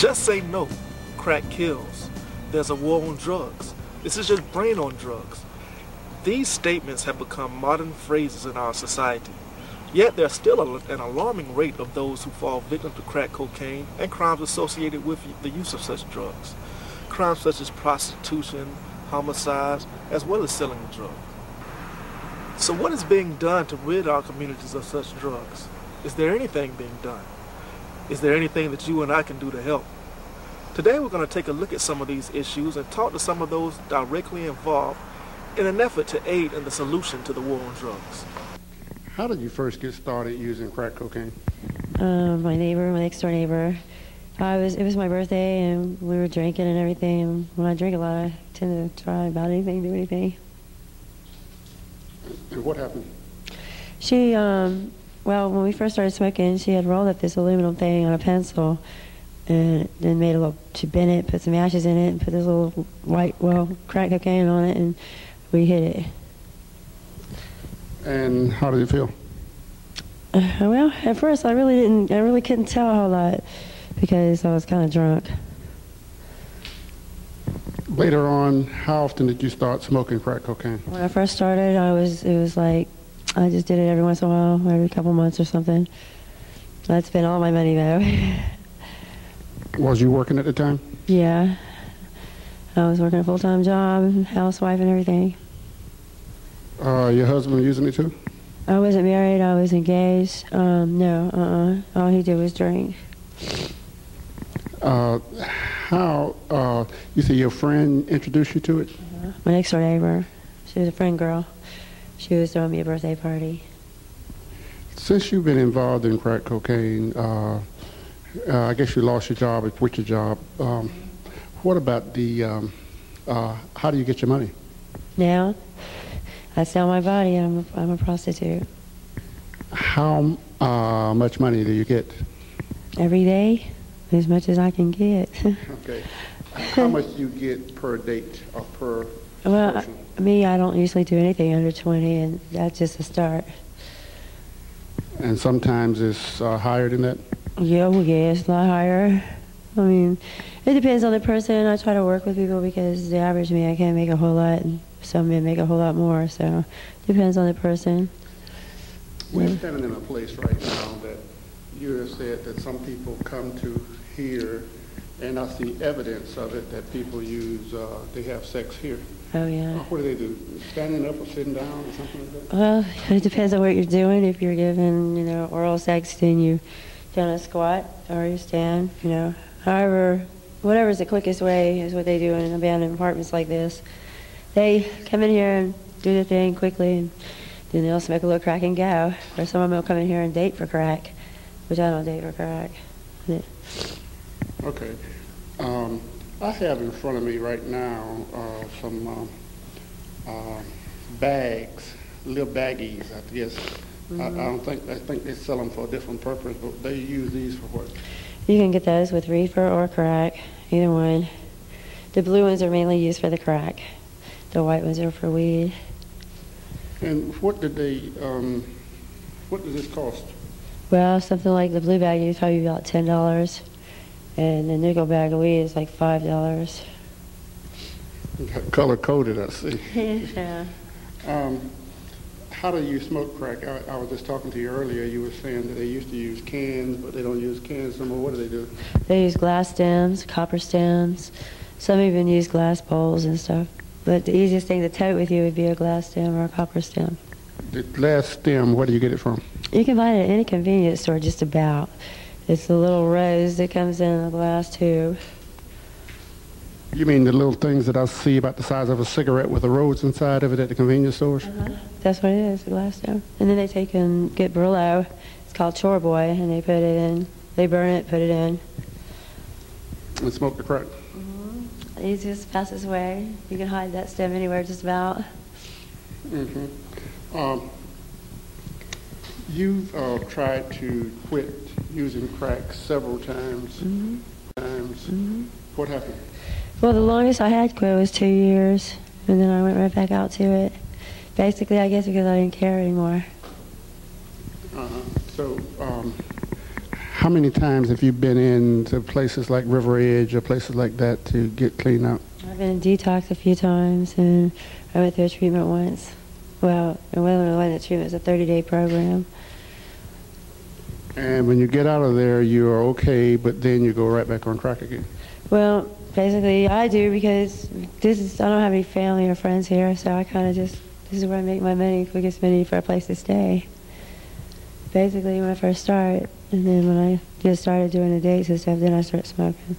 Just say no. Crack kills. There's a war on drugs. This is just brain on drugs. These statements have become modern phrases in our society. Yet there's still a, an alarming rate of those who fall victim to crack cocaine and crimes associated with the use of such drugs. Crimes such as prostitution, homicides, as well as selling drugs. So what is being done to rid our communities of such drugs? Is there anything being done? Is there anything that you and I can do to help? Today we're going to take a look at some of these issues and talk to some of those directly involved in an effort to aid in the solution to the war on drugs. How did you first get started using crack cocaine? Uh, my neighbor, my next door neighbor. I was it was my birthday and we were drinking and everything. And when I drink a lot, I tend to try about anything, do anything. And what happened? She, um, well, when we first started smoking, she had rolled up this aluminum thing on a pencil, and then made a little. She bent it, put some ashes in it, and put this little white, well, crack cocaine on it, and we hit it. And how did you feel? Uh, well, at first I really didn't. I really couldn't tell a whole lot because I was kind of drunk. Later on, how often did you start smoking crack cocaine? When I first started, I was. It was like I just did it every once in a while, every couple months or something. I'd spent all my money though. Was you working at the time? yeah, I was working a full time job, housewife, and everything. Uh, your husband using it too? I wasn't married. I was engaged. Um, no, uh-uh. All he did was drink. Uh, how, uh, you say your friend introduced you to it? My next door neighbor, she was a friend girl. She was throwing me a birthday party. Since you've been involved in crack cocaine, uh, uh, I guess you lost your job, you quit your job. Um, what about the, um, uh, how do you get your money? Now, I sell my body. I'm a, I'm a prostitute. How uh, much money do you get? Every day, as much as I can get. Okay. How much do you get per date or per well, person? me, I don't usually do anything under 20, and that's just a start. And sometimes it's uh, higher than that? Yeah, well, yeah, it's a lot higher. I mean, it depends on the person. I try to work with people because the average me, I can't make a whole lot, and some men make a whole lot more. So, depends on the person. We're standing in a place right now that you have said that some people come to here, and I see evidence of it, that people use, uh, they have sex here. Oh Uh, yeah. What do they do? Standing up or sitting down or something like that? Well, it depends on what you're doing. If you're giving, you know, oral sex, then you kind of squat or you stand. You know, however, whatever's the quickest way is what they do in abandoned apartments like this. They come in here and do the thing quickly, and then they'll smoke a little crack and go. Or some of them will come in here and date for crack, which I don't date for crack. Yeah. Okay. Um, I have in front of me right now uh, some um, uh, bags, little baggies, I guess. I, I don't think, I think they sell them for a different purpose, but they use these for what? You can get those with reefer or crack, either one. The blue ones are mainly used for the crack. The white ones are for weed. And what did they, um, what does this cost? Well, something like the blue bag is probably about ten dollars, and the nickel bag of weed is like five dollars. Color coded, I see. yeah. Um, how do you smoke crack? I, I was just talking to you earlier. You were saying that they used to use cans, but they don't use cans anymore. What do they do? They use glass stems, copper stems. Some even use glass bowls and stuff. But the easiest thing to tote with you would be a glass stem or a copper stem. The glass stem, where do you get it from? You can buy it at any convenience store, just about. It's a little rose that comes in a glass tube. You mean the little things that I see about the size of a cigarette with the rose inside of it at the convenience stores? That's what it is, a glass stem. And then they take and get Brillo. It's called Chore Boy, and they put it in. They burn it, put it in. And smoke the crack. The easiest, fastest way. You can hide that stem anywhere, just about. hmm Um, you've uh, tried to quit using crack several times. Times. What happened? Well, the longest I had quit was two years, and then I went right back out to it. Basically, I guess because I didn't care anymore. Uh-huh. So, um, how many times have you been in into places like River Edge or places like that to get cleaned up? I've been in detox a few times, and I went through a treatment once. Well, it wasn't really a treatment; it was a 30-day program. And when you get out of there, you are okay, but then you go right back on track again. Well, basically, I do because this is I don't have any family or friends here, so I kind of just this is where I make my money, quickest money for a place to stay. Basically, when I first started, and then when I just started doing the dates and stuff, then I started smoking.